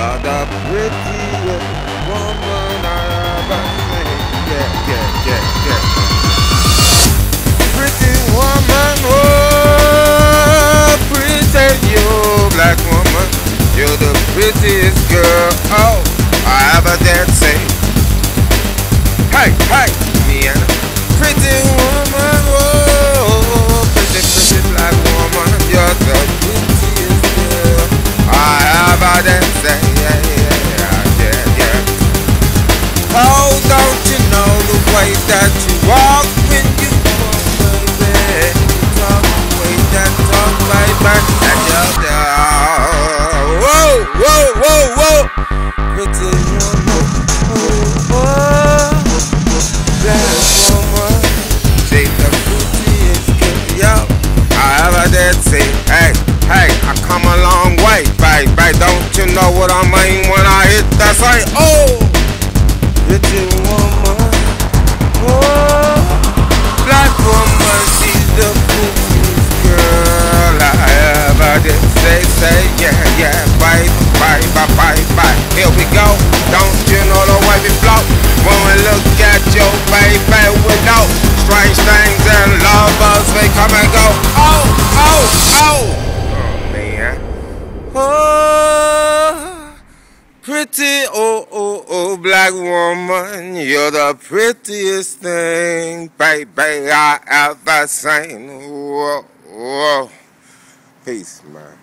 You're the prettiest woman I ever seen. Yeah, yeah, yeah, yeah. Pretty woman, oh, pretty you, black woman. You're the prettiest way that you walk when you walk, baby? Talk the way that talk, baby. And you're down. Whoa, whoa, whoa, whoa. Pretty woman. Oh, oh. Black woman. She the prettiest girl. I ever did see. Hey, hey, I come a long way, baby. Don't you know what I mean when I hit that say, oh. Bye, bye, bye, bye. Here we go. Don't you know the way we flow? When we look at you, baby, we know strange things and lovers they come and go. Oh, oh, oh, oh man. Oh, pretty, oh, oh, oh, black woman, you're the prettiest thing, baby, I ever seen. Whoa, whoa. Peace, man.